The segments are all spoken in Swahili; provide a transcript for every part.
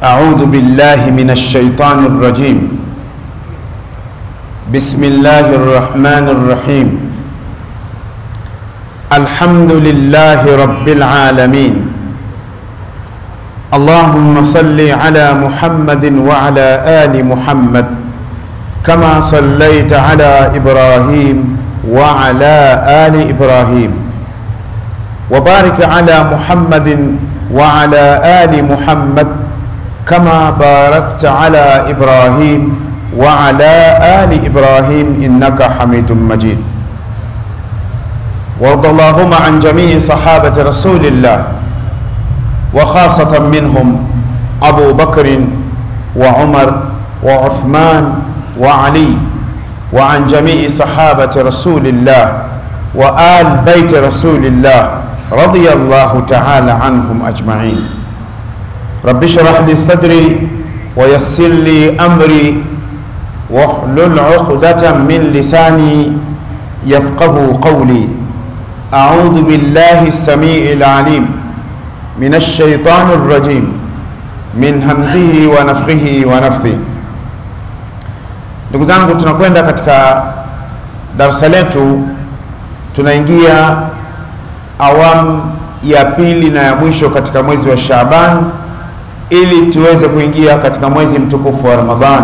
أعوذ بالله من الشيطان الرجيم. بسم الله الرحمن الرحيم. الحمد لله رب العالمين. اللهم صل على محمد وعلى آل محمد كما صليت على إبراهيم وعلى آل إبراهيم. وبارك على محمد وعلى آل محمد كما باركت على إبراهيم وعلى آل إبراهيم إنك حميد مجيد. وارض اللهم عن جميع صحابة رسول الله وخاصة منهم أبو بكر وعمر وعثمان وعلي وعن جميع صحابة رسول الله وآل بيت رسول الله رضي الله تعالى عنهم أجمعين. رب اشرح لي صدري ويسر لي أمري واحلل عقدة من لساني يفقه قولي أعوذ بالله السميع العليم من الشيطان الرجيم من همزه ونفخه ونفثه Ndugu zangu, tunakwenda katika darasa letu, tunaingia awamu ya pili na ya mwisho katika mwezi wa Shaaban ili tuweze kuingia katika mwezi mtukufu wa Ramadhan.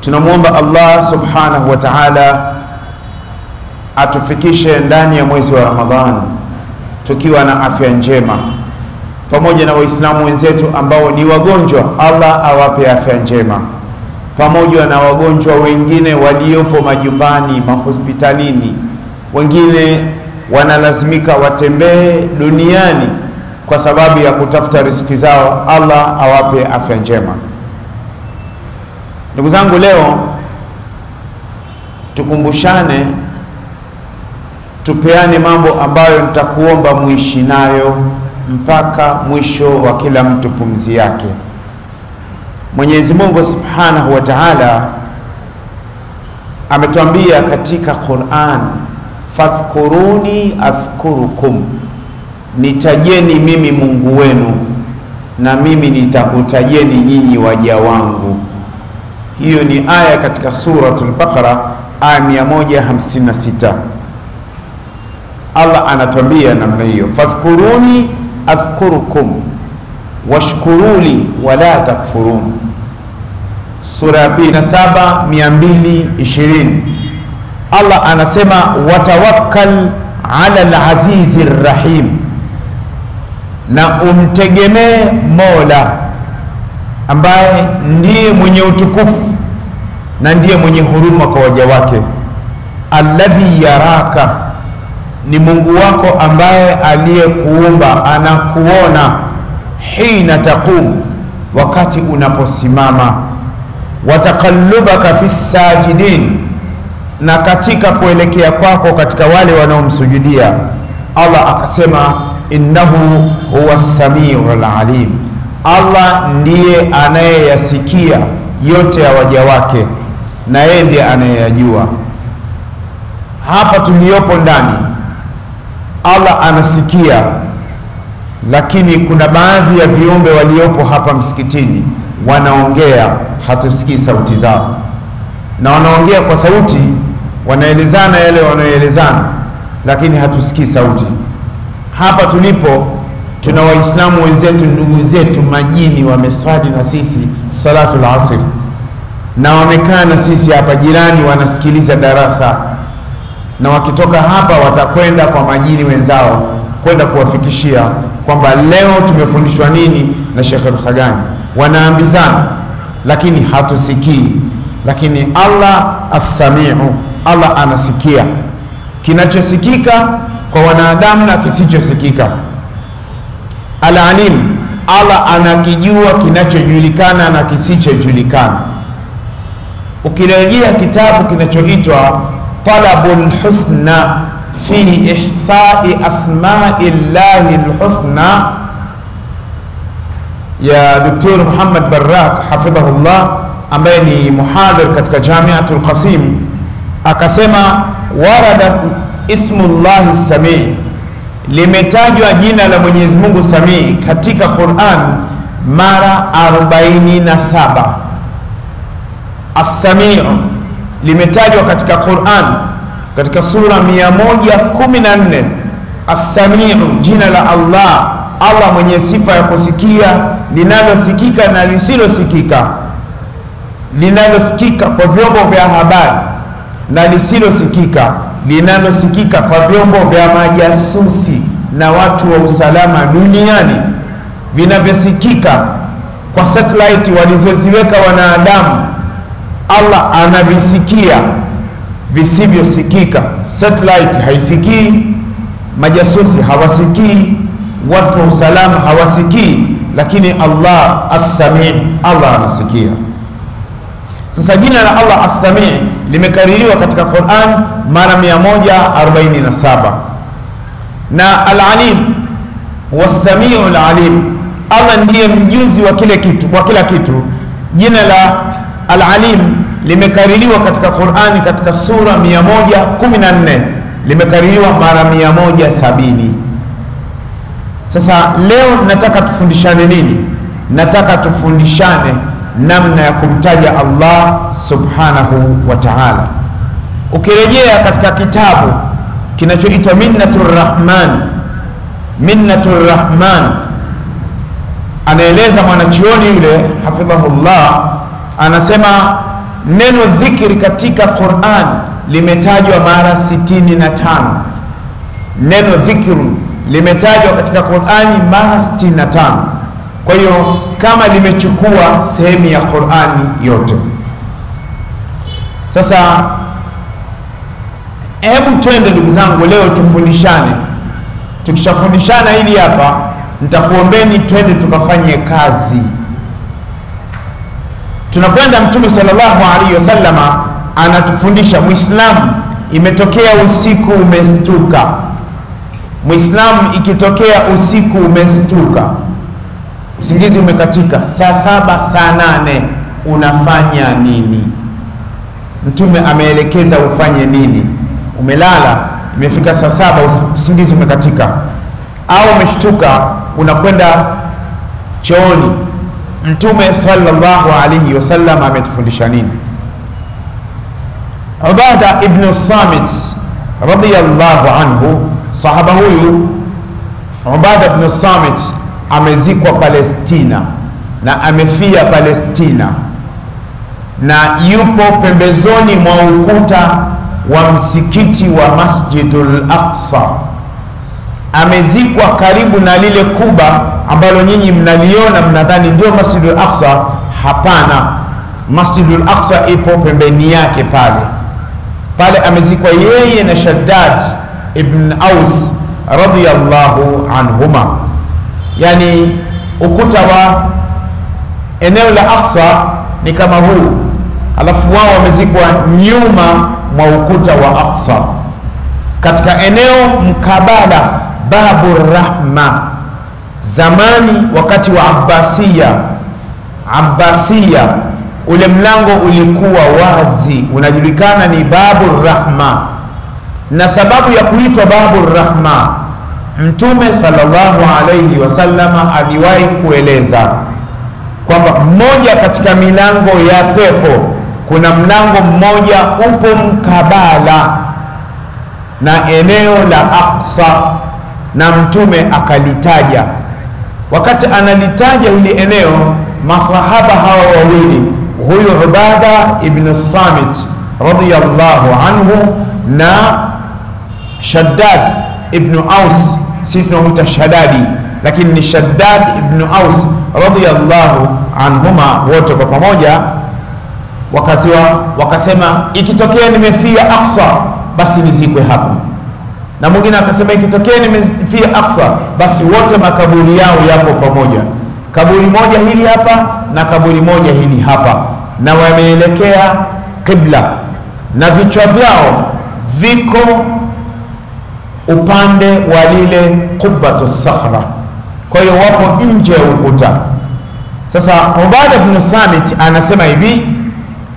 Tunamwomba Allah subhanahu wa ta'ala atufikishe ndani ya mwezi wa Ramadhan tukiwa na afya njema, pamoja na Waislamu wenzetu ambao ni wagonjwa, Allah awape afya njema, pamoja na wagonjwa wengine waliopo majumbani, mahospitalini, wengine wanalazimika watembee duniani kwa sababu ya kutafuta riziki zao. Allah awape afya njema. Ndugu zangu, leo tukumbushane, tupeane mambo ambayo nitakuomba muishi nayo mpaka mwisho wa kila mtu pumzi yake. Mwenyezi Mungu Subhanahu wa Ta'ala ametuambia katika Qur'an, fadhkuruni adhkurukum, nitajeni mimi Mungu wenu na mimi nitakutajeni nyinyi waja wangu. Hiyo ni aya katika Suratul Baqara aya 156. Allah anatwambia namna hiyo, fadhkuruni adhkurukum washkuruli wala takfurun. Sura ya pili na saba mia mbili ishirini. Allah anasema watawakkal ala alazizi rrahim, na umtegemee Mola ambaye ndiye mwenye utukufu na ndiye mwenye huruma kwa waja wake. Alladhi yaraka, ni Mungu wako ambaye aliyekuumba anakuona hina taqum, wakati unaposimama, wataqallubaka fi sajidin, na katika kuelekea kwako katika wale wanaomsujudia. Allah akasema innahu huwa samiul alim, Allah ndiye anayeyasikia yote ya waja wake na yeye ndiye anayeyajua. Hapa tuliyopo ndani, Allah anasikia lakini kuna baadhi ya viumbe waliopo hapa msikitini wanaongea, hatusikii sauti zao, na wanaongea kwa sauti, wanaelezana yale wanayoelezana, lakini hatusikii sauti. Hapa tulipo tuna Waislamu wenzetu, ndugu zetu majini, wameswali na sisi salatu asr, na wamekaa na sisi hapa jirani, wanasikiliza darasa, na wakitoka hapa watakwenda kwa majini wenzao kwenda kuwafikishia kwamba leo tumefundishwa nini na shekhe Rusagani. Wanaambizana lakini hatusikii, lakini Allah assamiu, Allah anasikia kinachosikika kwa wanadamu na kisichosikika. Alalim, Allah anakijua kinachojulikana na kisichojulikana. Ukirejea kitabu kinachoitwa Talabul Husna fi ihsai asmai llahi lhusna ya Dr. Muhammad Barak hafidhahullah, ambaye ni muhadhir katika Jamiatul Qasim, akasema warada ismullahi samii, limetajwa jina la Mwenyezi Mungu Samii katika Quran mara 47. assamiu limetajwa katika Qur'an katika sura 114. assamiu jina la Allah, Allah mwenye sifa ya kusikia, linalosikika na lisilosikika, linalosikika kwa vyombo vya habari na lisilosikika, linalosikika kwa vyombo vya majasusi na watu wa usalama duniani, vinavyosikika kwa satellite walizoziweka wanadamu. Allah anavisikia visivyosikika. Satellite haisikii, majasusi hawasikii, watu wa usalama hawasikii, lakini Allah as-Sami', Allah anasikia. Sasa jina la Allah as-Sami' limekaririwa katika Qur'an mara 147 na al-Alim was-Sami'u al-Alim, Allah ndiye mjuzi wa kile kitu, wa kila kitu. Jina la al-Alim limekaririwa katika Qur'ani katika sura 114 limekaririwa mara 170. Sasa leo nataka tufundishane nini? Nataka tufundishane namna ya kumtaja Allah subhanahu wa ta'ala. Ukirejea katika kitabu kinachoitwa Minnatur Rahman, Minnatur Rahman, anaeleza mwanachuoni yule hafidhahullah, anasema neno dhikri katika Qur'an limetajwa mara 65. Neno dhikru limetajwa katika Qur'ani mara 65. Kwa hiyo kama limechukua sehemu ya Qur'ani yote. Sasa hebu twende ndugu zangu, leo tufundishane. Tukishafundishana hili hapa, nitakuombeni twende tukafanye kazi. Tunakwenda, Mtume sallallahu alaihi wasallama anatufundisha Muislamu, imetokea usiku umestuka. Muislamu ikitokea usiku umestuka usingizi umekatika, saa saba saa nane unafanya nini? Mtume ameelekeza ufanye nini? Umelala, imefika saa saba, usingizi umekatika, au umeshtuka, unakwenda chooni. Mtume sallallahu alaihi wasallam ametufundisha nini? Ubada ibn Samit radiyallahu anhu, sahaba huyu Ubada ibn Samit amezikwa Palestina na amefia Palestina na yupo pembezoni mwa ukuta wa msikiti wa Masjidul Aqsa. Amezikwa karibu na lile kuba ambalo nyinyi mnaliona mnadhani ndio Masjidul Aqsa. Hapana, Masjidul Aqsa ipo pembeni yake pale pale. Amezikwa yeye na Shaddad ibn Aus radiyallahu anhuma Yani, ukuta wa eneo la Aqsa ni kama huu, alafu wao wamezikwa nyuma mwa ukuta wa Aqsa. Katika eneo mkabala Babu Rahma. Zamani wakati wa Abbasiya, abbasia ule mlango ulikuwa wazi, unajulikana ni Babu Rahma, na sababu ya kuitwa Babu Rahma Mtume sallallahu alayhi wasallama aliwahi kueleza kwamba mmoja katika milango ya pepo, kuna mlango mmoja upo mkabala na eneo la Aqsa, na Mtume akalitaja. Wakati analitaja hili eneo, masahaba hawa wawili, huyu Ubada ibn Samit radiyallahu anhu na Shaddad ibn Aus si tunamwita Shadadi, lakini ni Shaddad ibn Aus radiallahu anhuma, wote kwa pamoja wakaziwa wakasema, ikitokea nimefia aksa basi nizikwe hapa, na mwingine akasema, ikitokea nimefia aksa basi wote makaburi yao yapo pamoja, kaburi moja hili hapa na kaburi moja hili hapa, na wameelekea qibla. Na vichwa vyao viko upande wa lile qubatu sakhra, kwa hiyo wapo nje ya ukuta. Sasa Ubada ibn Samit anasema hivi,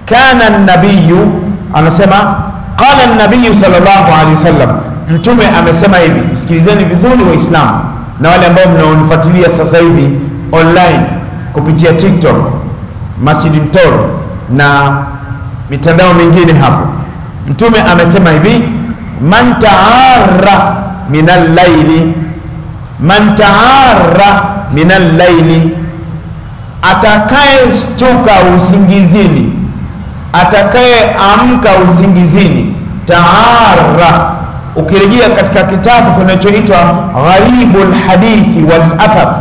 kana nabiyu, anasema qala nabiyu sallallahu alaihi wasallam, mtume amesema hivi. Sikilizeni vizuri Waislamu na wale ambao mnaonifuatilia sasa hivi online, kupitia TikTok, Masjid Mtoro na mitandao mingine hapo. Mtume amesema hivi, man taara min allaili, man taara min allaili, atakayestuka usingizini, atakayeamka usingizini, taara ukirejea katika kitabu kinachoitwa Gharibu lhadithi wal Athar,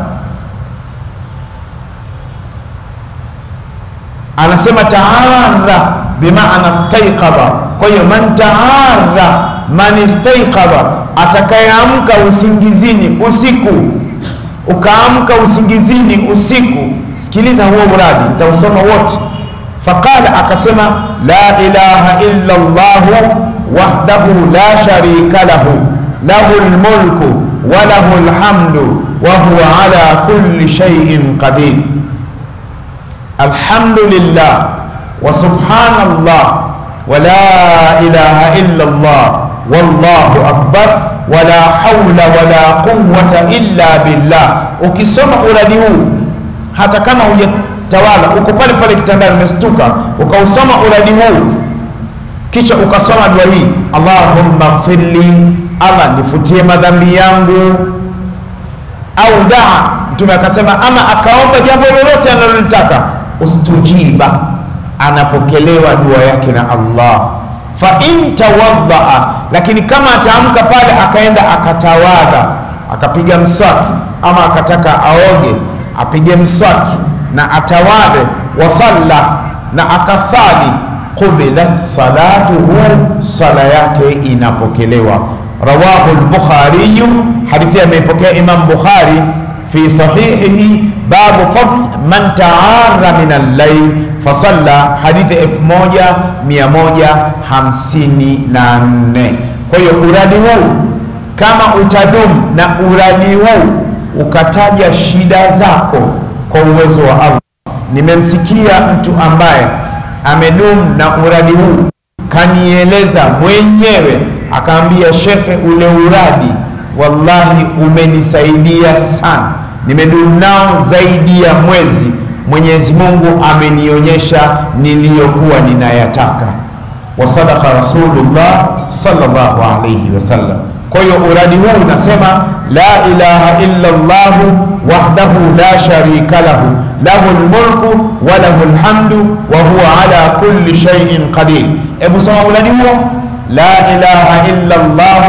anasema taara bimaana staiqadha. Kwa hiyo man taara, man istaiqadha, atakayeamka usingizini usiku, ukaamka usingizini usiku. Sikiliza huo mradi, nitausoma wote. Faqala, akasema la ilaha illa Allah wahdahu la sharika lahu lahu lmulku wa lahu lhamdu wa huwa ala kulli shay'in qadir. Alhamdulillah wa subhanallah wa la ilaha illa Allah wallahu akbar wala haula wala wa quwwata illa billah. Ukisoma uradi huu hata kama hujatawala, uko pale pale kitandani, umestuka, ukausoma uradi huu kisha ukasoma dua hii Allahumma ghfirli, ama nifutie madhambi yangu. Au daa, Mtume akasema ama akaomba jambo lolote analolitaka, ustujiba, anapokelewa dua yake na Allah. Fa in tawaddaa, lakini kama ataamka pale akaenda akatawadha, akapiga mswaki, ama akataka aoge, apige mswaki na atawadhe, wasalla na akasali qubilat salatuhu, sala yake inapokelewa. Rawahu al-Bukhari, hadithi ameipokea Imam Bukhari fi sahihihi, babu fadl man taara min al-layl fasalla, hadithi 1154. Kwa hiyo uradi huu kama utadumu na uradi huu ukataja shida zako kwa uwezo wa Allah. Nimemsikia mtu ambaye amedumu na uradi huu, kanieleza mwenyewe, akaambia shekhe, ule uradi wallahi umenisaidia sana, nimedumu nao zaidi ya mwezi. Mwenyezi Mungu amenionyesha niliyokuwa ninayataka. Wa sadaqa Rasulullah sallallahu alayhi wasallam. Kwa hiyo uradi huu unasema la ilaha illa Allah wahdahu la sharika lahu lahu lmulku wa lahu lhamdu wa huwa ala kulli shay'in qadir. ebu soma uradi huo, la ilaha illa Allah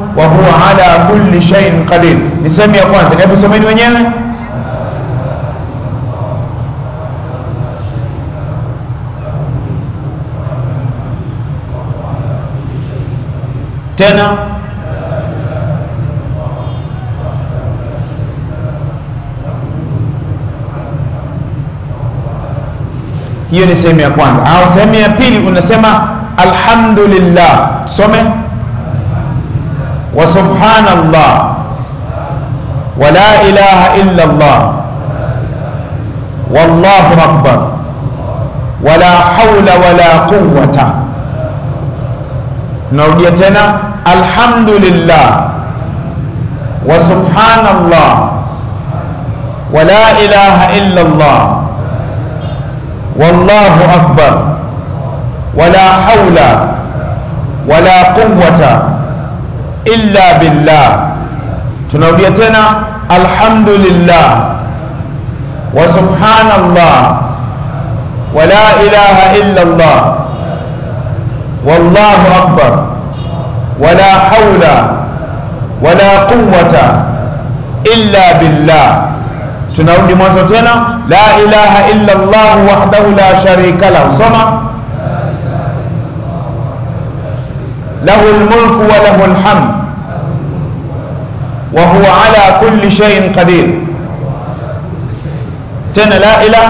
wa huwa ala kulli shay'in qadir. Ni sehemu ya kwanza, hebu someni wenyewe. Tena hiyo ni sehemu ya kwanza. Au sehemu ya pili unasema alhamdulillah, tusome wa subhanallah wa la ilaha illa Allah wallahu akbar wa la hawla wa la quwwata. Tunarudia tena alhamdulillah wa subhanallah wa la ilaha illa Allah wallahu akbar wala haula wala quwwata illa billah. Tunarudia tena alhamdulillah wa subhanallah wa la ilaha illa Allah wallahu akbar wala haula wala quwwata illa billah. Tunarudi mwanzo tena, la ilaha illa Allah wahdahu la sharika lahu, soma له الملك وله الحمد. وهو على كل شيء قدير. تنا لا إله.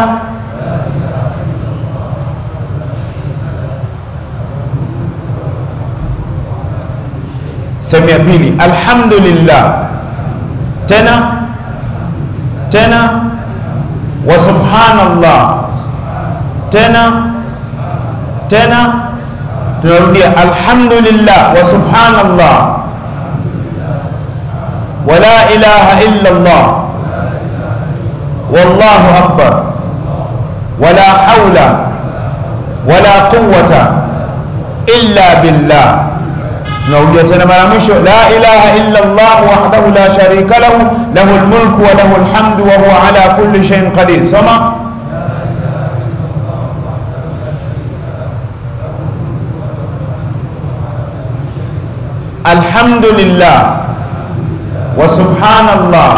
سمي بيلي الحمد لله. تنا تنا وسبحان الله. تنا تنا tunarudia alhamdulillah wa subhanallah wa la ilaha illa Allah wallahu akbar wala haula wala quwwata illa billah tunarudia tena mara mwisho la ilaha illa Allah wahdahu la sharika lahu lahu almulku wa lahu alhamdu wa huwa ala kulli shay'in qadir soma alhamdulillah. Wa subhanallah.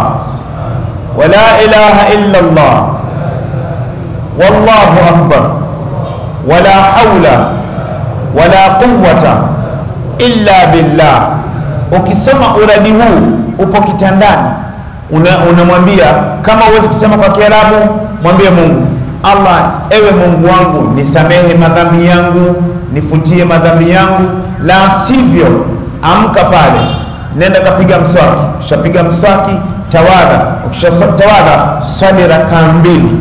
Wa la ilaha illa Allah wallahu akbar. Wa la hawla. Wa la quwwata illa billah. Ukisoma uradi huu upo kitandani, unamwambia una kama huwezi kusema kwa Kiarabu, mwambie Mungu, Allah, ewe Mungu wangu, nisamehe madhambi yangu, nifutie madhambi yangu, la sivyo amka pale, nenda kapiga mswaki. Ukishapiga mswaki, tawadha. Ukishatawadha, swali rakaa mbili,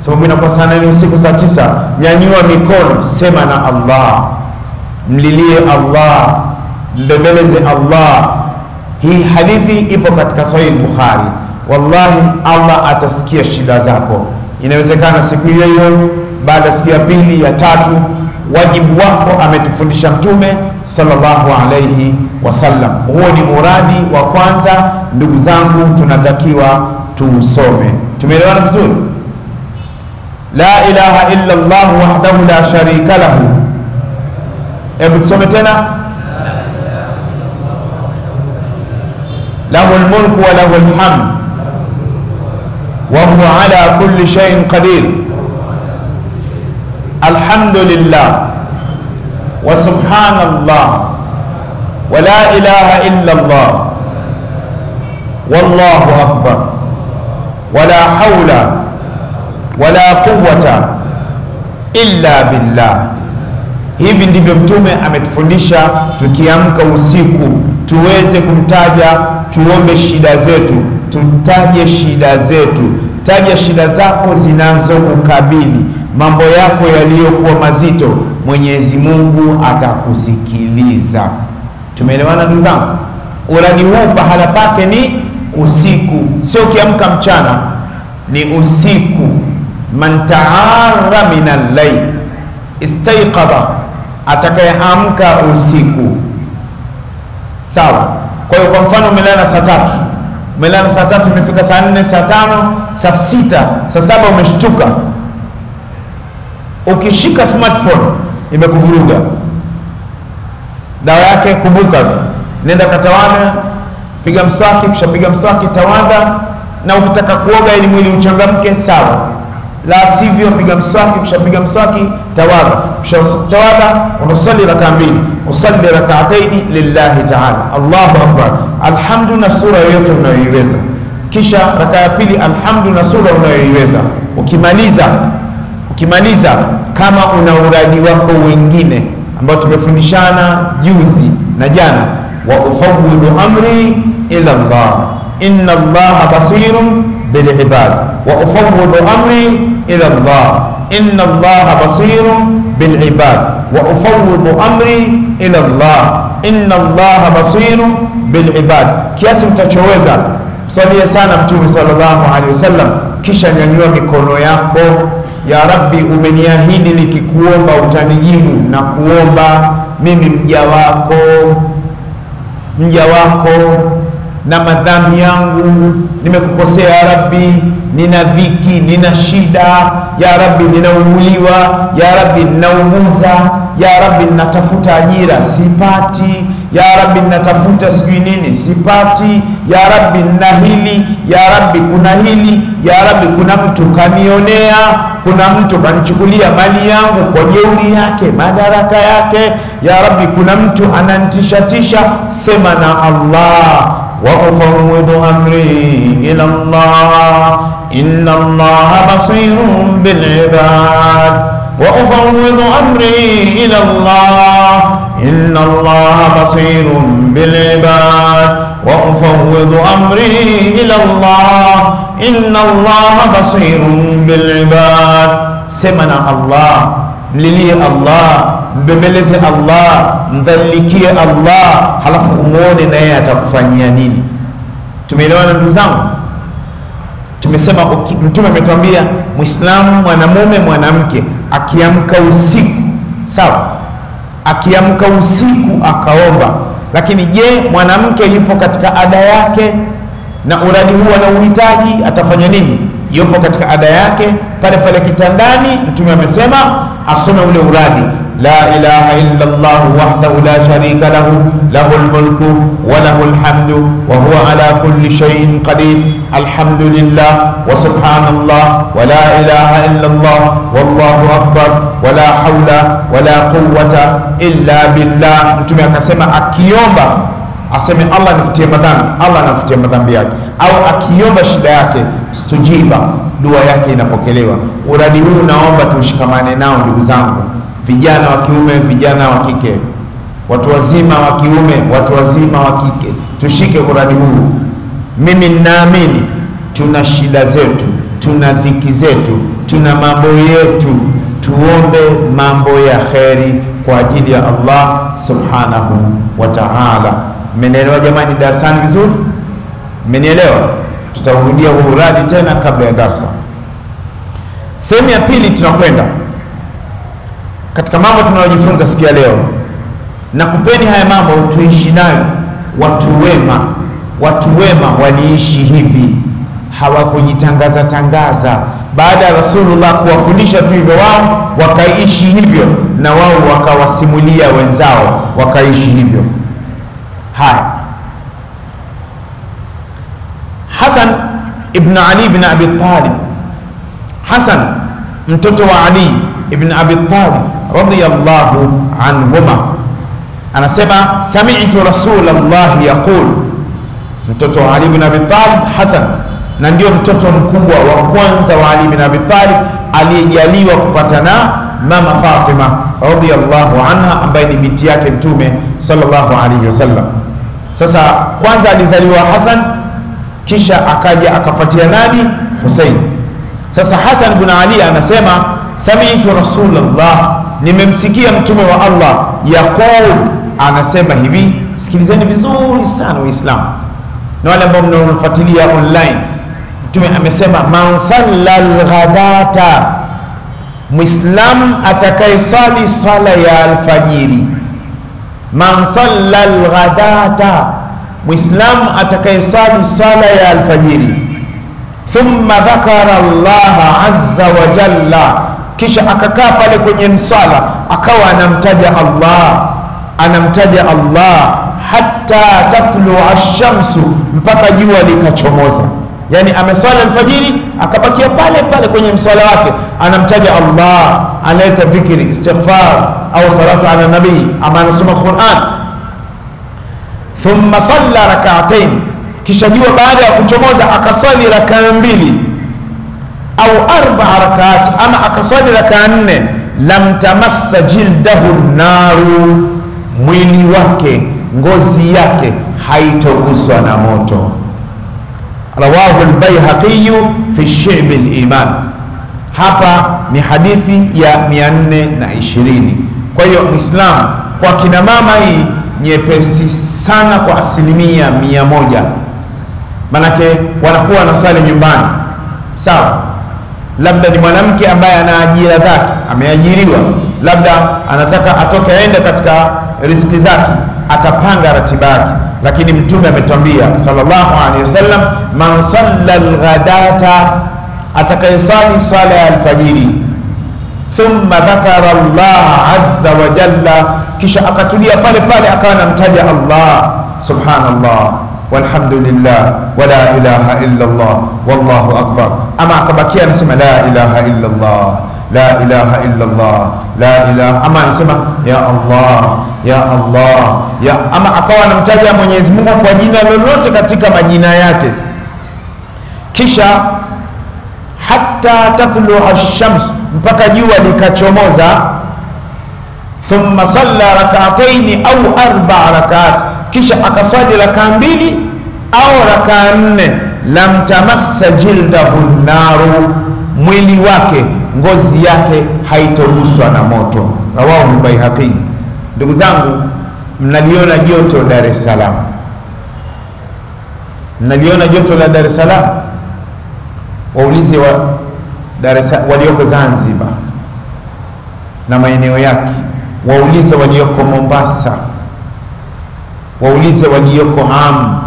sababu inakuwa saa nane usiku, saa tisa. Nyanyua mikono, sema na Allah, mlilie Allah, mbembeleze Allah. Hii hadithi ipo katika Sahih Bukhari. Wallahi, Allah atasikia shida zako. Inawezekana siku hiyo hiyo, baada ya siku ya pili, ya tatu wajibu wako ametufundisha Mtume sallallahu alayhi wasallam. Huo ni muradi wa kwanza, ndugu zangu, tunatakiwa tuusome. Tumeelewana vizuri? La ilaha illa Allah wahdahu la sharika lahu. Hebu tusome tena, lahu lmulku wa lahu lhamd wa huwa ala kulli shay'in qadir alhamdulillah wa subhanallah wa la ilaha illa Allah wallahu akbar wa la hawla wa la quwwata illa billah. Hivi ndivyo Mtume ametufundisha tukiamka usiku tuweze kumtaja, tuombe shida zetu, tutaje shida zetu. Taja shida zako zinazokukabili mambo yako yaliyokuwa mazito, Mwenyezi Mungu atakusikiliza. Tumeelewana ndugu zangu? Uradi huu pahala pake ni usiku, sio ukiamka mchana, ni usiku. Man taara min al-layl istaiqadha, atakayeamka usiku. Sawa. Kwa hiyo kwa mfano umelala saa tatu, umelala saa tatu, imefika saa nne, saa tano, saa sita, saa saba umeshtuka ukishika smartphone imekuvuruga. Dawa yake kumbuka tu, nenda katawana, piga mswaki. kushapiga mswaki tawadha, na ukitaka kuoga ili mwili uchangamke, sawa, la sivyo piga mswaki. kushapiga mswaki tawadha, kushatawadha unasali rakaa mbili, usali rakaataini lillahi taala, Allahu akbar, alhamdu na sura yoyote unayoiweza, kisha rakaa ya pili alhamdu na sura unayoiweza. Ukimaliza ukimaliza kama una uradi wako wengine ambao tumefundishana juzi na jana, wa ufawwidu amri ila Allah. Inna Allaha basirun bil ibad, wa ufawwidu amri ila Allah. Inna Allaha basirun bil ibad, wa ufawwidu amri ila Allah. Inna Allaha basirun bil ibad. Kiasi mtachoweza msalie sana Mtume sallallahu alaihi wasallam, kisha nyanyua mikono yako. Ya Rabbi, umeniahidi nikikuomba utanijibu, na kuomba mimi mja wako, mja wako na madhambi yangu, nimekukosea ya Rabbi, nina dhiki, nina shida. Ya Rabbi, ninauguliwa. Ya Rabbi, ninauguza. Ya Rabbi, ninatafuta ajira. Sipati ya Rabbi, natafuta sijui nini. Sipati. Ya Rabbi, na hili. Ya Rabbi, kuna hili. Ya Rabbi, kuna mtu kanionea, kuna mtu kanichukulia mali yangu kwa jeuri yake, madaraka yake. Ya Rabbi, kuna mtu anantishatisha. Sema na Allah. Wa ufawwidu amri ila Allah. Inna Allaha basirun bil ibad. Wa ufawwidu amri ila Allah inna Allaha basirun bil ibad wa ufawwidu amri ila Allah inna Allaha basirun bil ibad. Sema na Allah, mlilie Allah, mbembeleze Allah, mdhalikie Allah, halafu umuone naye atakufanyia nini. Zangu? Tumesema Mtume ametuambia Muislamu mwanamume mwanamke akiamka usiku sawa, akiamka usiku akaomba. Lakini je, mwanamke yupo katika ada yake na uradi huu ana uhitaji, atafanya nini? Yupo katika ada yake pale pale kitandani, Mtume amesema asome ule uradi la إله إلا الله وحده لا شريك له له الملك وله الحمد وهو على كل شيء قدير الحمد لله وسبحان الله ولا إله إلا الله والله أكبر ولا akbar ولا قوة إلا بالله la quwwata illa billah. Mtume akasema akiomba aseme Allah nifutie madhambi, Allah anafutia madhambi yake, au akiomba shida yake stujiba, dua yake inapokelewa. Uradi huu naomba tushikamane nao ndugu zangu vijana wa kiume, vijana wa kike, watu wazima wa kiume, watu wazima wa kike, tushike uradi huu. Mimi ninaamini tuna shida zetu, tuna dhiki zetu, tuna mambo yetu. Tuombe mambo ya kheri kwa ajili ya Allah subhanahu wa ta'ala. Mmenielewa jamani, darasani vizuri? Mmenielewa? Tutaurudia huu uradi tena kabla ya darsa. Sehemu ya pili tunakwenda katika mambo tunayojifunza siku ya leo, na kupeni haya mambo tuishi nayo. Watu wema, watu wema waliishi hivi, hawakujitangaza tangaza. Baada ya Rasulullah kuwafundisha tu hivyo, wao wakaishi hivyo, na wao wakawasimulia wenzao wakaishi hivyo. Haya, Hasan ibn Ali ibn Abi Talib, Hasan mtoto wa Ali ibn Abi Talib radiyallahu anhuma anasema sami'tu Rasulullah yaqul, mtoto wa Ali bin Abi Talib Hasan, na ndio mtoto mkubwa wa kwanza wa Ali bin Abi Talib aliyejaliwa kupata na mama Fatima radiyallahu anha ambaye ni binti yake Mtume sallallahu alayhi wasallam. Sasa kwanza alizaliwa Hasan, kisha akaja akafuatia nani? Hussein. Sasa Hasan bin Ali anasema sami'tu Rasulullah, nimemsikia mtume wa Allah yaqul, anasema hivi. Sikilizeni vizuri sana Waislamu na wale ambao mnaofuatilia online. Mtume amesema man salla alghadata, mwislamu atakayesali sala ya alfajiri. Man salla alghadata, mwislamu atakayesali sala ya alfajiri thumma dhakara Allah azza wa jalla, kisha akakaa pale kwenye msala akawa anamtaja Allah, anamtaja Allah hata tatlu ash-shamsu, mpaka jua likachomoza. Yani amesala alfajiri akabakia pale pale kwenye msala wake anamtaja Allah, analeta dhikri, istighfar au salatu ala nabii, ama anasoma Quran. Thumma salla rak'atayn kisha jua baada ya kuchomoza akasali rakaa mbili au arbaa rakaat, ama akaswali rakaa nne. Lam tamassa jildahu naru, mwili wake ngozi yake haitoguswa na moto. Rawahu al-Baihaqi fi shibi al-iman. Hapa ni hadithi ya 420. Kwa hiyo Muislamu, kwa kina mama hii nyepesi sana kwa asilimia mia moja manake wanakuwa wanaswali nyumbani, sawa. Labda ni mwanamke ambaye ana ajira zake, ameajiriwa, labda anataka atoke aende katika riziki zake, atapanga ratiba yake. Lakini Mtume ametwambia sallallahu alaihi wasallam, man salla alghadata, atakayesali sala ya alfajiri, thumma dhakara Allah azza wa jalla, kisha akatulia pale pale akawa anamtaja Allah. Subhanallah walhamdulillah wala ilaha illa Allah wallahu akbar, ama akabakia anasema la ilaha illa Allah la ilaha illa Allah la ilaha, ama anasema ya Allah ya Allah ya, ama akawa anamtaja Mwenyezi Mungu kwa jina lolote katika majina yake, kisha hatta tatlu ash-shams, mpaka jua likachomoza. thumma salla rakataini au arbaa rakat, kisha akasali rakaa mbili au rakaa nne, lam tamassa jildahu naru, mwili wake ngozi yake haitoguswa na moto. Rawahu Baihaqi. Ndugu zangu, mnaliona joto Dar es Salaam, mnaliona joto la Dar es Salaam. Waulize wa Dar es walioko Zanzibar na maeneo yake, waulize walioko Mombasa, waulize walioko Hamu,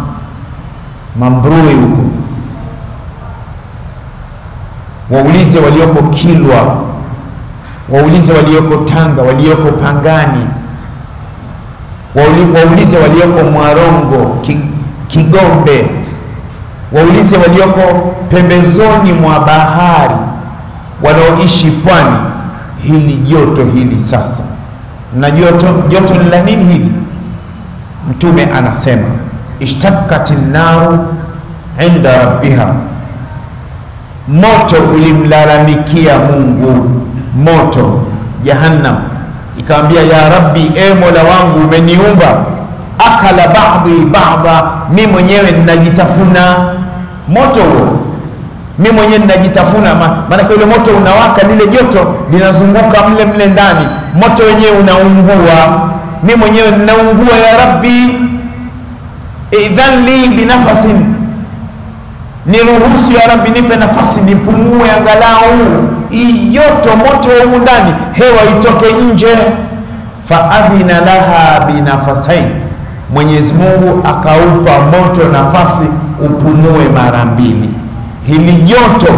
Mambrui huko, waulize walioko Kilwa, waulize walioko Tanga, walioko Pangani, waulize walioko Mwarongo, Kigombe, waulize walioko pembezoni mwa bahari, wanaoishi pwani. Hili joto hili sasa, na joto joto ni la nini hili? Mtume anasema ishtakat naru inda rabbiha, moto ulimlalamikia Mungu, moto Jahannam. Ikamwambia, ya Rabbi, e Mola wangu umeniumba, akala ba'dhi ba'dha, mi mwenyewe ninajitafuna. Moto huo mi mwenyewe ninajitafuna, maanake ule moto unawaka, lile joto linazunguka mle mle ndani, moto wenyewe unaungua, mi mwenyewe ninaungua. Ya Rabbi, idhan li binafasin, niruhusu ya Rabbi, nipe nafasi nipumue angalau ijoto joto, moto wa humu ndani, hewa itoke nje. Faadhina laha binafasain, Mwenyezi Mungu akaupa moto nafasi upumue mara mbili. Hili joto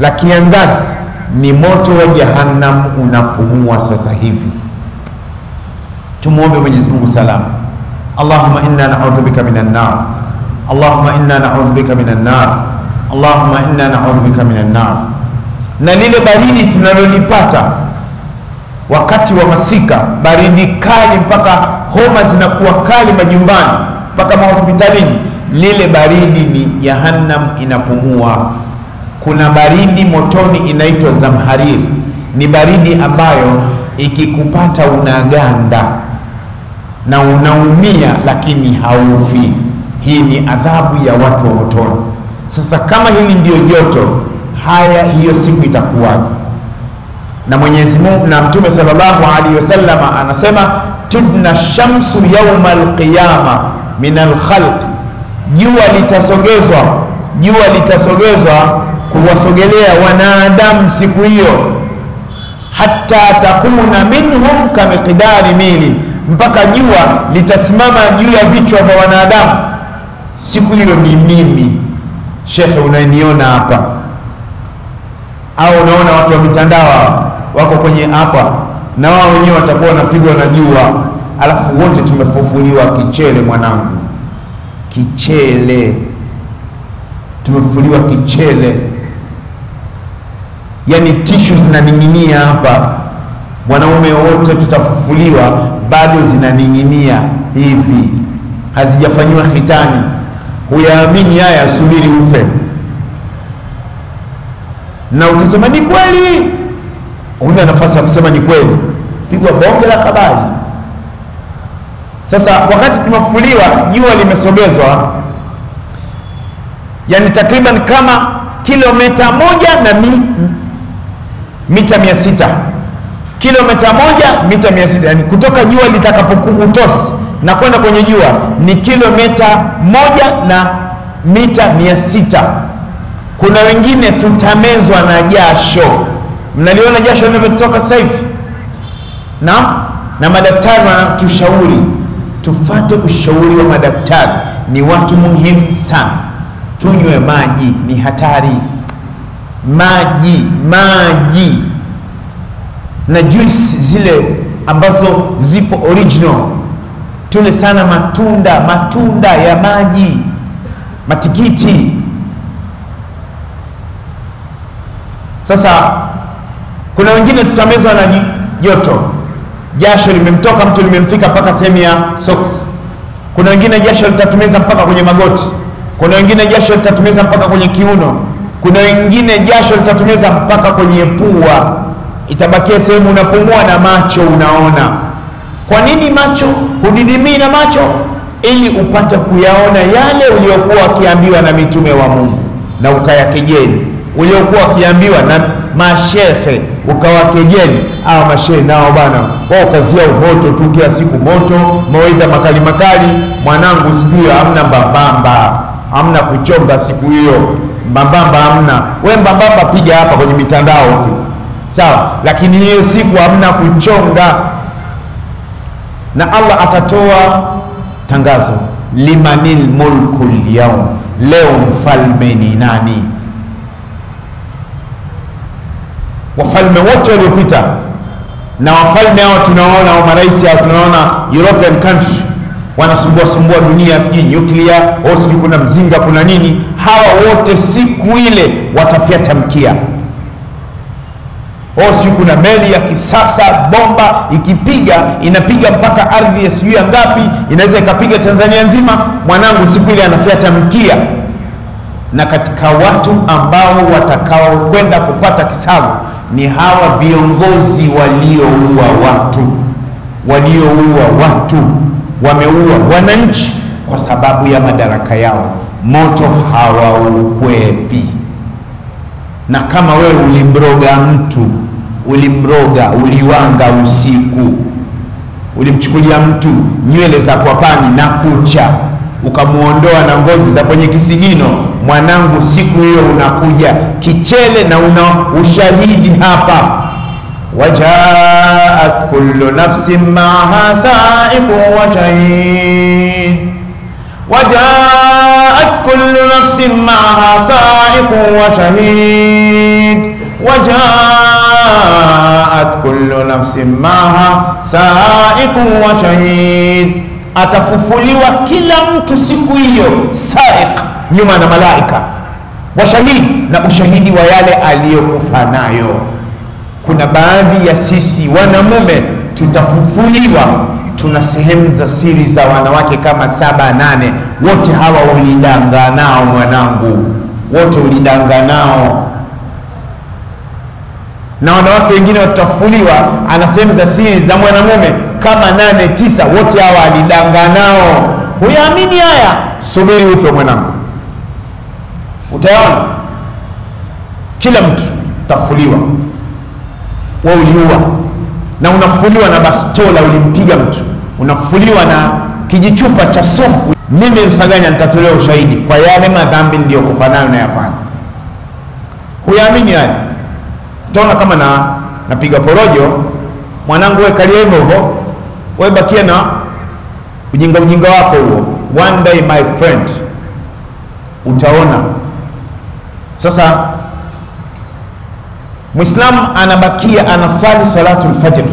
la kiangazi ni moto wa Jahannam unapumua sasa hivi. Tumwombe Mwenyezi Mungu salama. Allahumma inna na'udhu bika minan nar, Allahumma inna na'udhu bika minan nar, Allahumma inna na'udhu bika minan nar. Na lile baridi tunalolipata wakati wa masika, baridi kali mpaka homa zinakuwa kali majumbani mpaka mahospitalini, lile baridi ni Jahannam inapumua. Kuna baridi motoni inaitwa zamhariri, ni baridi ambayo ikikupata unaganda na unaumia, lakini haufi. Hii ni adhabu ya watu wa motoni. Sasa kama hili ndiyo joto, haya hiyo siku itakuwaje? Na Mwenyezi Mungu na Mtume sallallahu alaihi wasallam anasema tudna shamsu yauma alqiyama min alkhalq, jua litasogezwa, jua litasogezwa kuwasogelea wanadamu siku hiyo, hata takuna minhum kamiqdari mili, mpaka jua litasimama juu ya vichwa vya wanadamu. Siku hiyo ni mimi shekhe, unaniona hapa au unaona watu wa mitandao wako kwenye hapa, na wao wenyewe watakuwa wanapigwa na jua, alafu wote tumefufuliwa kichele. Mwanangu, kichele, tumefufuliwa kichele, yani tishu zinaning'inia hapa. Wanaume wote tutafufuliwa, bado zinaning'inia hivi, hazijafanyiwa hitani. Huyaamini haya, subiri ufe na ukisema ni kweli, una nafasi ya kusema ni kweli, pigwa bonge la kabali. Sasa wakati tumefuliwa, jua limesogezwa, yani takriban kama kilomita moja na mi, mita mia sita kilomita moja mita mia sita yani kutoka jua litakapokuutosi na kwenda kwenye jua ni kilomita moja na mita mia sita kuna wengine tutamezwa na jasho. Mnaliona jasho linavyotoka sasa hivi na na madaktari wanatushauri tufate ushauri wa madaktari. Ni watu muhimu sana, tunywe maji, ni hatari. Maji, maji na juice zile ambazo zipo original, tule sana matunda, matunda ya maji, matikiti Sasa kuna wengine tutamezwa na joto, jasho limemtoka mtu limemfika mpaka sehemu ya socks. Kuna wengine jasho litatumeza mpaka kwenye magoti. Kuna wengine jasho litatumeza mpaka kwenye kiuno. Kuna wengine jasho litatumeza mpaka kwenye pua, itabakia sehemu unapumua na macho unaona. Kwa nini macho hudidimii na macho? Ili upate kuyaona yale uliokuwa wakiambiwa na mitume wa Mungu na ukayakejeli, uliokuwa wakiambiwa na mashehe ukawakejeli. Awa mashehe nao bana, wao kazi yao moto tu, kila siku moto, mawaidha makali makali. Mwanangu, siku hiyo hamna mbambamba, hamna kuchonga siku hiyo, mbambamba hamna. We mbambamba piga hapa kwenye mitandao tu, sawa, lakini hiyo siku hamna kuchonga na Allah atatoa tangazo, limanil mulku lyaum, leo mfalme ni nani? Wafalme wote waliopita. Na wafalme hao tunaona, wa marais hao tunaona European country. Wanasumbua sumbua dunia, sijui nuclear au sijui kuna mzinga kuna nini. Hawa wote siku ile watafyata mkia Oh, sijui kuna meli ya kisasa bomba ikipiga inapiga mpaka ardhi ya sijui ya ngapi, inaweza ikapiga Tanzania nzima. Mwanangu, siku ile anafyata mkia. Na katika watu ambao watakao kwenda kupata kisabu ni hawa viongozi walioua watu, walioua watu, wameua wananchi kwa sababu ya madaraka yao. Moto hawaukwepi na kama wewe ulimroga mtu, ulimroga, uliwanga usiku, ulimchukulia mtu nywele za kwapani na kucha, ukamuondoa na ngozi za kwenye kisigino, mwanangu, siku hiyo unakuja. Kichele na una ushahidi hapa. wajaat kullu nafsin maaha saiqu wa shahid wajaat kullu nafsin maaha saiqu wa shahid wajaat kullu nafsin maha saiqu wa shahid, atafufuliwa kila mtu siku hiyo, saiq nyuma na malaika, wa shahid na ushahidi wa yale aliyokufa nayo. Kuna baadhi ya sisi wanamume tutafufuliwa tuna sehemu za siri za wanawake kama saba nane, wote hawa ulidanga nao mwanangu, wote ulidanga nao. Na wanawake wengine watafuliwa ana sehemu za siri za mwanamume kama nane tisa, wote hawa alidanga nao. Huyaamini haya? Subiri ufe mwanangu, utayaona. Kila mtu tafuliwa, Wewe uliua na unafuliwa na bastola, ulimpiga mtu, unafuliwa na kijichupa cha sumu. Mimi Msaganya nitatolea ushahidi kwa yale madhambi niliyokufa nayo nayafanya. Huyaamini haya? Utaona kama na napiga porojo. Mwanangu, wewe kalia hivyo hivyo, wewe bakia na ujinga ujinga wako huo. One day my friend, utaona sasa Muislamu anabakia anasali salatu lfajr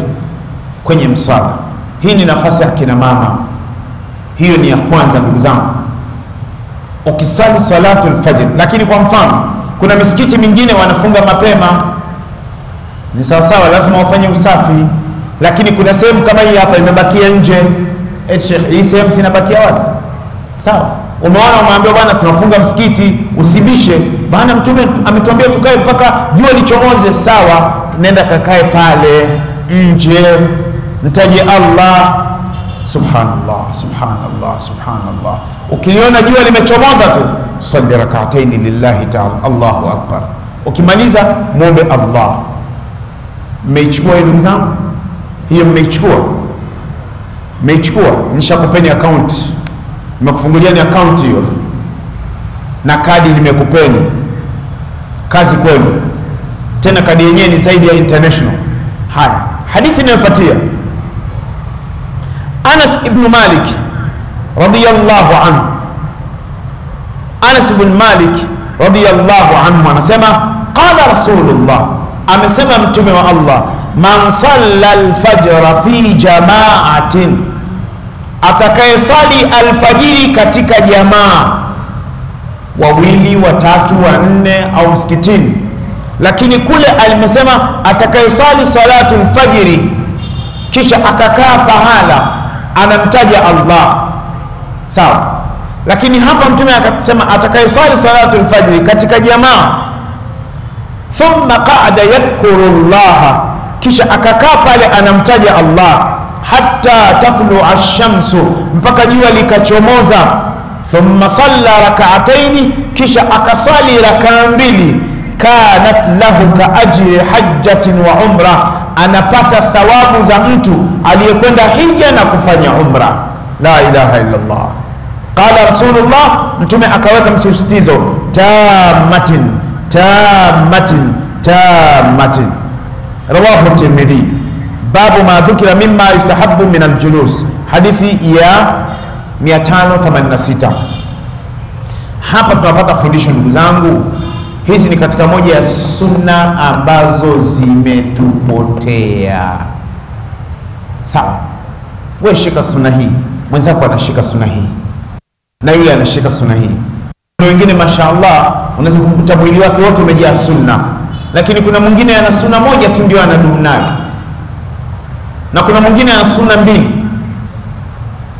kwenye msala. Hii ni nafasi ya kina mama, hiyo ni ya kwanza. Ndugu zangu, ukisali salatu lfajr, lakini kwa mfano kuna misikiti mingine wanafunga mapema, ni sawasawa, lazima wafanye usafi, lakini kuna sehemu kama hii hapa imebakia nje. Eti Sheikh, hii sehemu sinabakia wazi, sawa Umeona, umeambiwa bwana, tunafunga msikiti, usibishe bwana. Mtume ametuambia tukae mpaka jua lichomoze. Sawa, nenda kakae pale nje, mtaje Allah, subhanallah, subhanallah, subhanallah. Ukiliona jua limechomoza tu, salli rakataini lillahi taala, Allahu akbar. Ukimaliza muombe Allah. Mmeichukua ndugu zangu, hiyo mmeichukua, mmeichukua. Nishakupeni account, nimekufungulia ni account hiyo na kadi nimekupeni, kazi kwenu. Tena kadi yenyewe ni zaidi ya international. Haya, hadithi inayofuatia, Anas ibn Malik radhiyallahu anhu. Anas ibn Malik radhiyallahu anhu anasema qala Rasulullah, amesema mtume wa Allah, man salla alfajra fi jamaatin atakayesali alfajiri katika jamaa, wawili watatu wanne au msikitini, lakini kule alimesema atakayesali salatu lfajiri kisha akakaa pahala anamtaja Allah, sawa. Lakini hapa mtume akasema atakayesali salatu lfajiri katika jamaa, thumma qaada yadhkuru llaha, kisha akakaa pale anamtaja Allah hatta tatlua shamsu, mpaka jua likachomoza. Thumma salla rakaataini, kisha akasali rakaa mbili. Kanat lahu kaajri hajjatin wa umra, anapata thawabu za mtu aliyekwenda hija na kufanya umra. La ilaha illallah. Qala Rasulullah, Mtume akaweka msisitizo tamatin tamatin tamatin. Rawahu Tirmidhi. Babu ma dhukira mimma yustahabu min aljulus, hadithi ya 586. Hapa tunapata fundisho ndugu zangu, hizi ni katika moja ya sunna ambazo zimetupotea. Sawa, we shika sunna hii, mwenzako anashika suna hii na yule anashika suna hii. Wengine mashaallah, unaweza kumkuta mwili wake wote umejaa sunna, lakini kuna mwingine ana sunna moja tu ndio anadumu nayo, na kuna mwingine ana sunna mbili.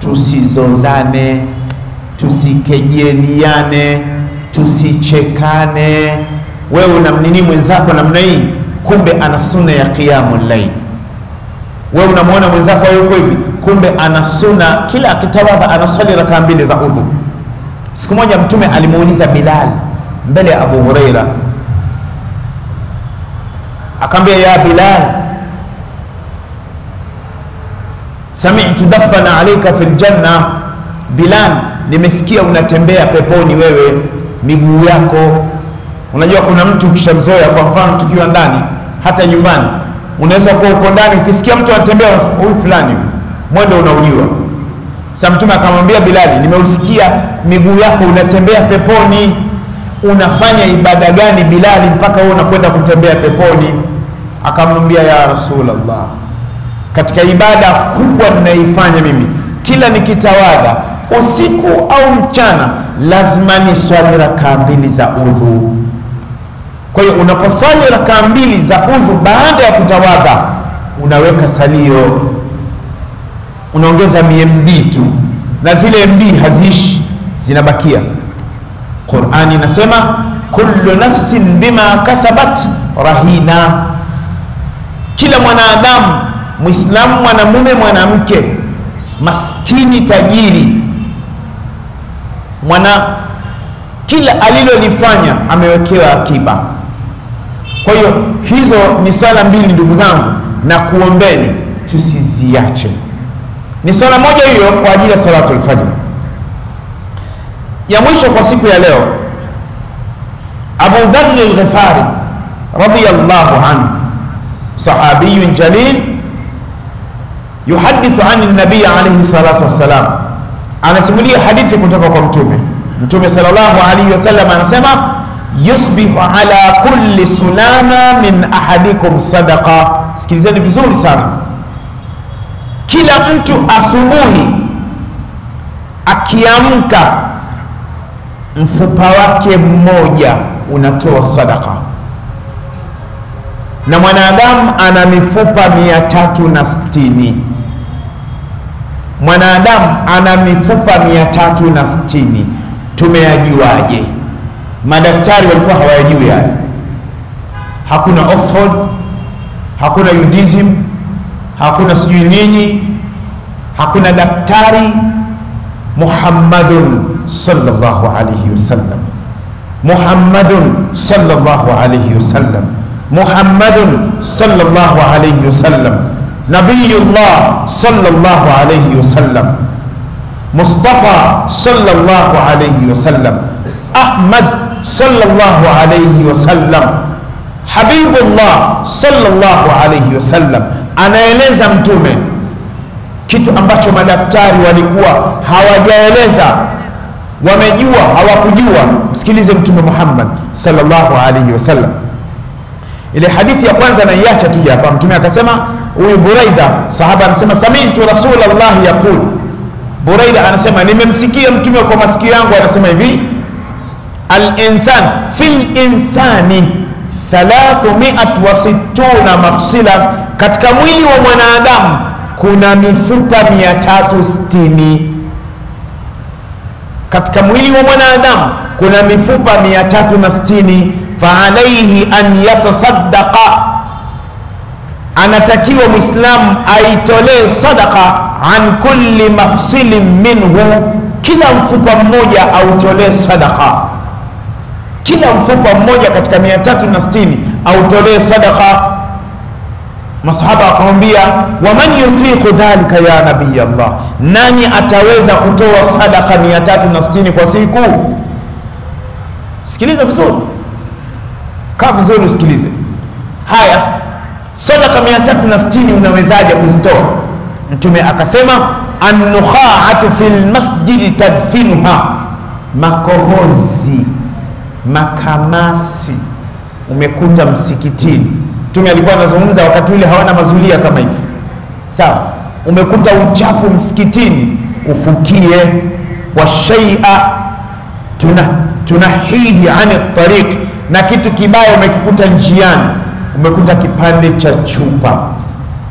Tusizozane, tusikejeliane, tusichekane. Wewe unamnini mwenzako namna hii, kumbe ana sunna ya qiyamu layl. Wewe unamwona mwenzako yuko hivi, kumbe ana sunna, kila akitawadha anaswali rakaa mbili za udhu. Siku moja Mtume alimuuliza Bilal mbele ya Abu Huraira, akamwambia ya Bilal, sami'tu dafana alayka fil janna, Bilal, nimesikia unatembea peponi wewe, miguu yako. Unajua kuna mtu ukishamzoea, kwa mfano tukiwa ndani, hata nyumbani unaweza kuwa uko ndani, ukisikia mtu anatembea, huyu fulani, mwendo unaujua. Sasa Mtume akamwambia Bilali, nimeusikia miguu yako unatembea peponi. Unafanya ibada gani Bilali mpaka wewe unakwenda kutembea peponi? Akamwambia, ya Rasulullah, katika ibada kubwa ninaifanya mimi, kila nikitawadha usiku au mchana, lazima niswali rakaa mbili za udhu. Kwa hiyo unaposali rakaa mbili za udhu baada ya kutawadha, unaweka salio unaongeza MB tu na zile MB haziishi zinabakia. Qurani inasema kullu nafsin bima kasabat rahina, kila mwanadamu mwislamu mwanamume, mwanamke, maskini, tajiri, mwana kila alilolifanya amewekewa akiba. Kwa hiyo hizo ni swala mbili, ndugu zangu, na kuombeni tusiziache ni sala moja hiyo kwa ajili ya salatul fajr. Ya mwisho kwa siku ya leo, Abu Dharr al-Ghifari radiyallahu anhu, sahabiyun jalil, yuhadithu an an-nabiy alayhi salatu wassalam, anasimulia hadithi kutoka kwa Mtume. Mtume sallallahu alayhi wasallam anasema yusbihu ala kulli sulama min ahadikum sadaqa. Sikilizeni vizuri sana kila mtu asubuhi akiamka, mfupa wake mmoja unatoa sadaka, na mwanadamu ana mifupa mia tatu na sitini. Mwanadamu ana mifupa mia tatu na sitini. Tumeyajuaje? Madaktari walikuwa hawayajui haya. Hakuna Oxford, hakuna UDSM hakuna sijui nini, hakuna daktari. Muhammadun sallallahu alayhi wasallam, Muhammadun sallallahu alayhi wasallam, Muhammadun sallallahu alayhi wasallam, Nabiyullah sallallahu alayhi wasallam, Mustafa sallallahu alayhi wasallam, Ahmad sallallahu alayhi wasallam, Habibullah sallallahu alayhi wasallam anaeleza Mtume kitu ambacho madaktari walikuwa hawajaeleza, wamejua hawakujua. Msikilize Mtume Muhammad sallallahu alaihi wasallam. Ile hadithi ya kwanza naiacha tuja hapa. Mtume akasema, huyu Buraida sahaba anasema, sami'tu Rasulullah yaqul, Buraida anasema nimemsikia Mtume kwa masikio yangu anasema hivi, al-insan fil insani thalathumiat wa sittuna mafsila, katika mwili wa mwanadamu kuna mifupa mia tatu sitini. Katika mwili wa mwanadamu kuna mifupa mia tatu na sitini. Fa alayhi an yatasaddaqa, anatakiwa mwislamu aitolee sadaka an kulli mafsilin minhu kila mfupa mmoja autolee sadaka kila mfupa mmoja katika 360 autolee sadaka masahaba wakamwambia waman yutiqu dhalika ya nabiy allah? Nani ataweza kutoa sadaka 360 kwa siku? Sikiliza vizuri. Kaa vizuri usikilize. Haya sadaka 360 unawezaje kuzitoa? Mtume akasema annukhaatu fi lmasjidi tadfinuha. Makohozi makamasi umekuta msikitini mtume alikuwa anazungumza wakati ule hawana mazulia kama hivi. Sawa? Umekuta uchafu msikitini ufukie. Wa shay'a tuna tunahihi ani tariq. Na kitu kibaya umekikuta njiani umekuta kipande cha chupa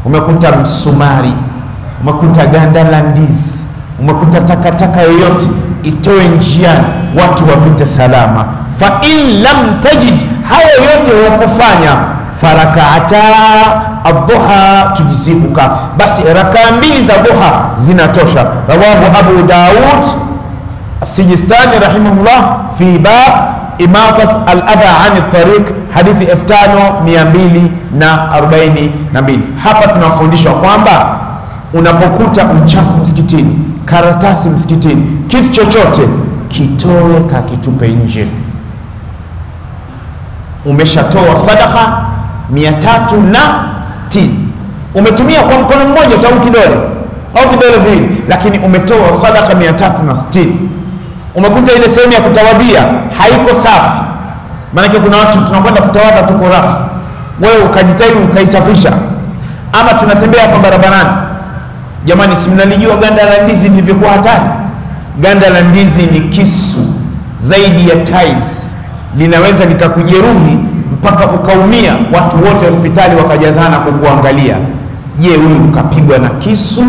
umekuta msumari umekuta ganda la ndizi umekuta takataka yoyote itoe njiani watu wapite salama. Fa in lam tajid hayo yote hukufanya farakata adhuha tujziuka, basi rakaa mbili za duha zinatosha. Rawahu Abu Daud Sijistani rahimahullah fi bab imatat aladha ani tariq, hadithi 5242. Hapa tunafundishwa kwamba unapokuta uchafu msikitini, karatasi msikitini, kitu chochote kitoe, kakitupe nje. Umeshatoa sadaka 360 umetumia kwa mkono mmoja tu au kidole? Au vidole viwili? Lakini umetoa sadaka 360 Umekuja ile sehemu ya kutawadhia haiko safi. Maanake kuna watu tunakwenda kutawadha tuko rafu wewe ukajitahidi ukaisafisha. Ama tunatembea hapa barabarani. Jamani si mnalijua ganda la ndizi lilivyokuwa hatari? Ganda la ndizi ni kisu zaidi ya tiles. Linaweza likakujeruhi mpaka ukaumia watu wote hospitali wakajazana kukuangalia. Je huyu ukapigwa na kisu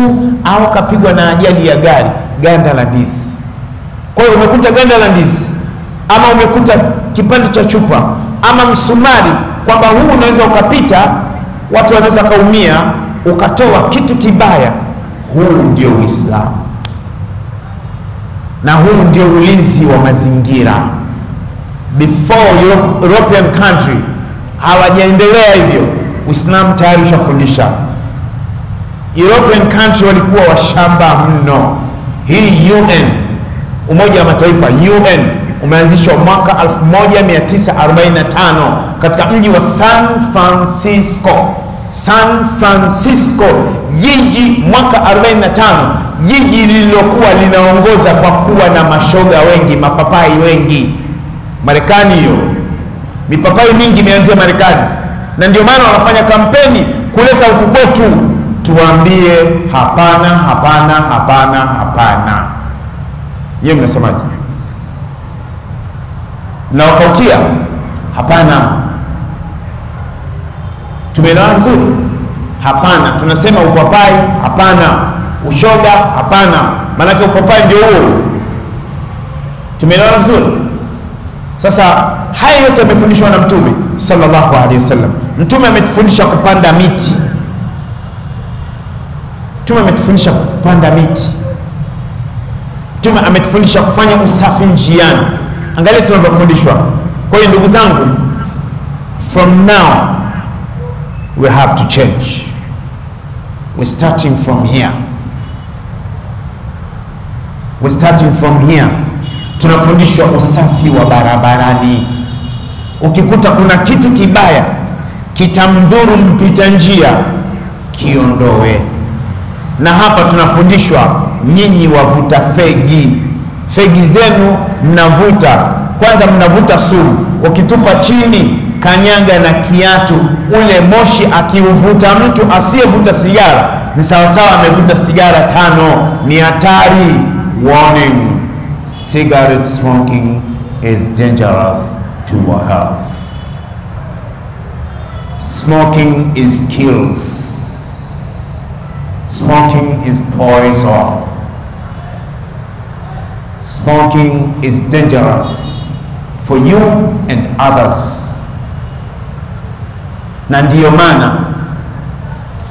au kapigwa na ajali ya gari? Ganda la ndizi. Kwa hiyo umekuta ganda la ndizi ama umekuta kipande cha chupa ama msumari kwamba huu unaweza ukapita watu wanaweza kaumia ukatoa kitu kibaya. Huu ndio uislamu. Na huu ndio ulinzi wa mazingira before Europe, european country hawajaendelea hivyo. Uislamu tayari ushafundisha. European country walikuwa washamba mno. Hii un umoja wa mataifa un umeanzishwa mwaka 1945 katika mji wa san francisco. San francisco jiji mwaka 45 jiji lililokuwa linaongoza kwa kuwa na mashoga wengi mapapai wengi marekani hiyo. Mipapai mingi imeanzia marekani. Na ndio maana wanafanya kampeni kuleta huku kwetu. Tuwaambie hapana hapana hapana hapana. Yeye mnasemaje? Mnawakaukia hapana. Tumeelewana vizuri? Hapana. Tunasema upapai hapana. Ushoga hapana. Maanake upapai ndio huo. Tumeelewana vizuri sasa haya yote yamefundishwa na mtume sallallahu alaihi wasallam. Mtume ametufundisha kupanda miti. Mtume ametufundisha kupanda miti. Mtume ametufundisha kufanya usafi njiani. Angalia tunavyofundishwa. Kwa hiyo ndugu zangu from now we have to change. We starting from here. We starting from here tunafundishwa usafi wa barabarani. Ukikuta kuna kitu kibaya kitamdhuru mpita njia kiondoe. Na hapa tunafundishwa nyinyi wavuta fegi. Fegi zenu mnavuta. Kwanza mnavuta sumu ukitupa chini kanyaga na kiatu ule moshi akiuvuta mtu asiyevuta sigara ni sawasawa amevuta sigara tano. Ni hatari. Warning cigarette smoking is dangerous to our health. Smoking is kills. Smoking is poison. Smoking is dangerous for you and others. Na ndiyo maana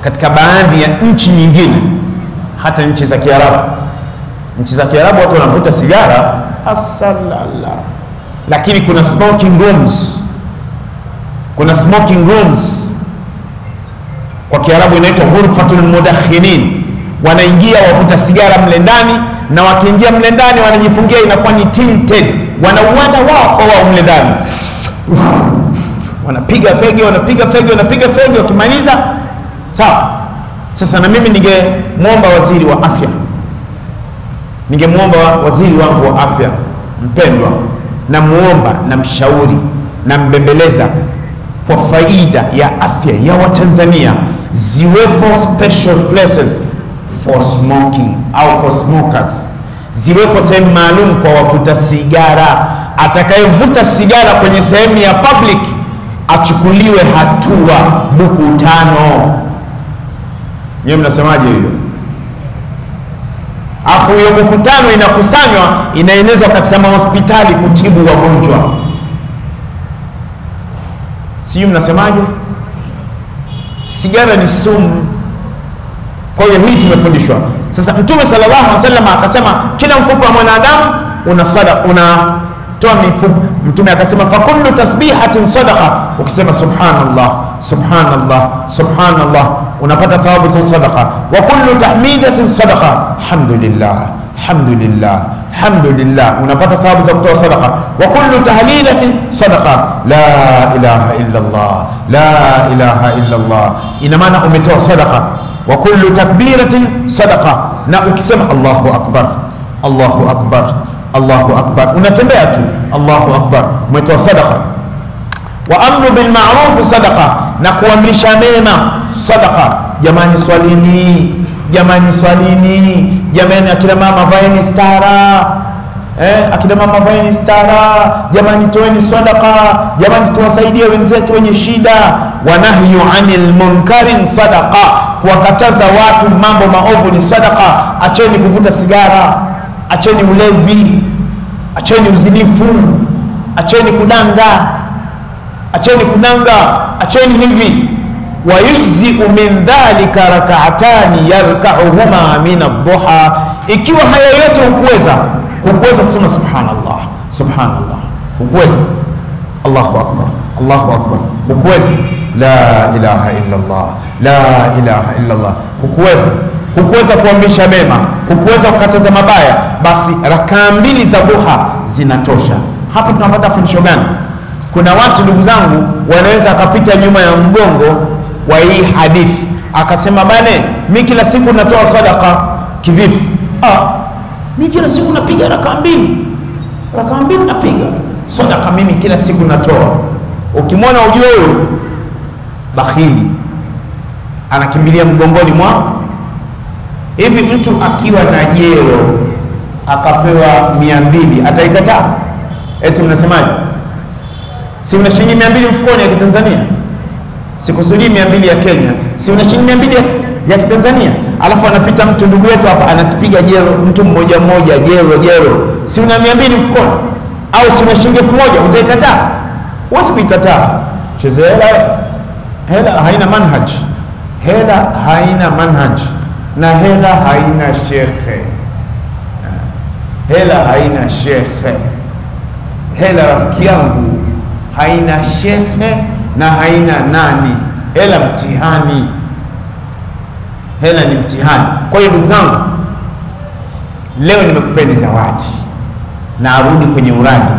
katika baadhi ya nchi nyingine, hata nchi za Kiarabu. Nchi za Kiarabu watu wanavuta sigara. Asalala, lakini kuna smoking rooms, kuna smoking rooms. Kwa Kiarabu inaitwa ghurfatul mudakhinin. Wanaingia wavuta sigara mle ndani, na wakiingia mle ndani wanajifungia, inakuwa ni tinted, wanauana wao kwa wao mle ndani, wanapiga fege, wanapiga fege, wanapiga fege, wakimaliza. Sawa. Sasa na mimi ningemwomba waziri wa afya, ningemwomba waziri wangu wa afya mpendwa, namwomba na mshauri na mbembeleza kwa faida ya afya ya Watanzania ziwepo special places for smoking au for smokers, ziwepo sehemu maalum kwa wavuta sigara. Atakayevuta sigara kwenye sehemu ya public achukuliwe hatua buku tano. Nyewe mnasemaje hiyo? Afu hiyo mkutano inakusanywa inaenezwa katika mahospitali kutibu wagonjwa. Sijui mnasemaje? Sigara ni sumu. Kwa hiyo hii tumefundishwa. Sasa Mtume sallallahu alaihi wasallam akasema kila mfuko wa mwanadamu una sada unatoa mifuko. Mtume akasema fakullu tasbihatin sadaqa, ukisema subhanallah subhanallah subhanallah unapata thawabu za sadaqa, wa kullu tahmidatin sadaqa, alhamdulillah alhamdulillah alhamdulillah, unapata thawabu za kutoa sadaqa. Wa kullu tahlilatin sadaqa, la ilaha illa Allah la ilaha illa Allah, ina maana umetoa sadaqa. Wa kullu takbiratin sadaqa, na ukisema Allahu akbar Allahu akbar Allahu akbar, unatembea tu. Allahu akbar, umetoa sadaqa. Wa amru bil ma'ruf sadaqa, na kuamrisha mema sadaqa. Jamani, swalini jamani, swalini jamani, akina mama vaeni stara. Eh, akina mama vaeni stara. Jamani, toeni sadaqa. Jamani, tuwasaidie wenzetu wenye shida. Wa nahyu anil munkarin sadaqa, kuwakataza watu mambo maovu ni sadaqa. Acheni kuvuta sigara, acheni ulevi, acheni uzinifu, acheni kudanga, acheni kudanga, acheni hivi. Wayujziu min dhalika rakaatani yarkauhuma min adduha, ikiwa haya yote hukuweza, hukuweza kusema subhanallah subhanallah, hukuweza. Allahu akbar Allahu akbar, hukuweza. La ilaha illa Allah la ilaha illa Allah, hukuweza hukuweza kuamrisha mema, hukuweza kukataza mabaya, basi rakaa mbili za duha zinatosha. Hapa tunapata fundisho gani? Kuna watu ndugu zangu wanaweza akapita nyuma ya mgongo wa hii hadithi akasema, bane mi kila siku natoa sadaka. Kivipi? Ah, mi kila siku napiga rakaa mbili, rakaa mbili napiga sadaka, mimi kila siku natoa. Ukimwona ujue huyo bakhili anakimbilia mgongoni mwa hivi. Mtu akiwa na jero akapewa mia mbili ataikataa? Eti mnasemaje? si una shilingi mia mbili mfukoni ya Kitanzania sikusudii mia mbili ya Kenya, si una shilingi mia mbili ya, Kitanzania, alafu anapita mtu ndugu yetu hapa anatupiga jero, mtu mmoja mmoja, jero jero, si una mia mbili mfukoni? Au si una shilingi elfu moja utaikataa? Huwezi kuikataa. Cheze hela, hela haina manhaj, hela haina manhaj, na hela haina shekhe, hela haina shekhe. Hela rafiki yangu haina shekhe na haina nani. Hela mtihani, hela ni mtihani. Kwa hiyo ndugu zangu, leo nimekupeni zawadi na arudi kwenye uradi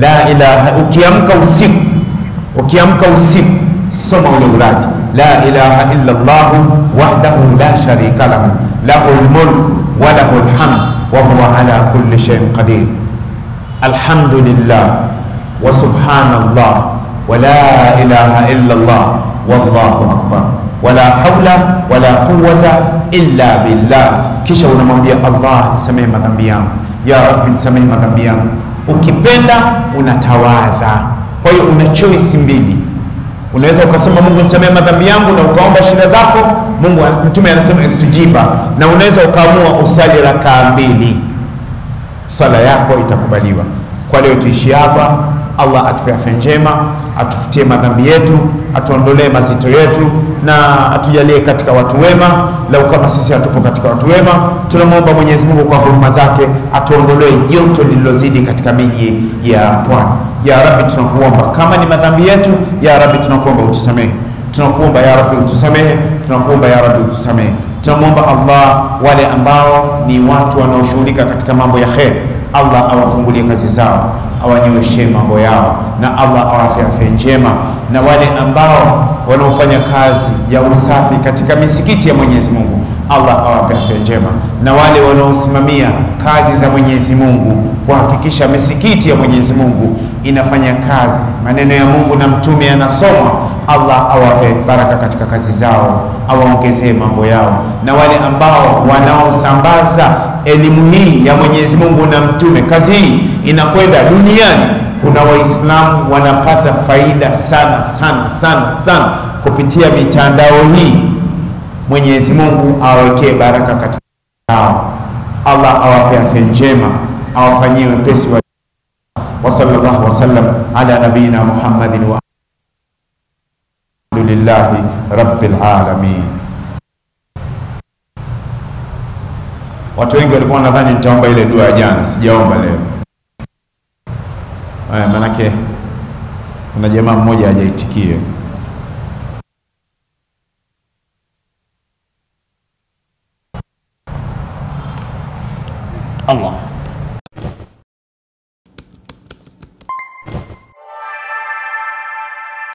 la ilaha. Ukiamka usiku, ukiamka usiku, soma ule uradi la ilaha illa Allah wahdahu la sharika lahu lahul mulk wa lahul hamd wa huwa ala kulli shay'in qadir. Alhamdulillah wa subhanallah wa la ilaha illa Allah wallahu akbar wala haula wala quwwata illa billah. Kisha unamwambia Allah, nisamehe madhambi yangu, ya Rabbi, nisamehe madhambi yangu. Ukipenda unatawadha. Kwa hiyo una choice mbili, unaweza ukasema Mungu nisamee madhambi yangu na ukaomba shida zako, Mungu mtume anasema istijiba, na unaweza ukaamua usali rakaa mbili, sala yako itakubaliwa. Kwa leo tuishi hapa. Allah atupe afya njema, atufutie madhambi yetu, atuondolee mazito yetu na atujalie katika watu wema. Lau kama sisi hatupo katika watu wema, tunamwomba Mwenyezi Mungu kwa huruma zake atuondolee joto lililozidi katika miji ya pwani. Ya Rabbi, tunakuomba. Kama ni madhambi yetu, ya Rabbi tunakuomba utusamehe, tunakuomba ya Rabbi utusamehe, tunakuomba ya Rabbi utusamehe. Tunamwomba Allah wale ambao ni watu wanaoshughulika katika mambo ya kheri, Allah awafungulie kazi zao, awanyooshe mambo yao, na Allah awape afya njema, na wale ambao wanaofanya kazi ya usafi katika misikiti ya Mwenyezi Mungu, Allah awape afya njema, na wale wanaosimamia kazi za Mwenyezi Mungu kuhakikisha misikiti ya Mwenyezi Mungu inafanya kazi, maneno ya Mungu na mtume yanasoma Allah awape baraka katika kazi zao, awaongezee mambo yao, na wale ambao wanaosambaza elimu hii ya Mwenyezi Mungu na mtume, kazi hii inakwenda duniani. Kuna Waislamu wanapata faida sana sana sana sana kupitia mitandao hii. Mwenyezi Mungu awekee baraka katika zao, Allah awape afya njema, awafanyie wepesi wa wa sallallahu wasallam ala نبينا Muhammadin wa alhamdulillahi rabbil alamin. Watu wengi walikuwa nadhani nitaomba ile dua ya jana, sijaomba leo. Haya, manake kuna jamaa mmoja hajaitikia. Allah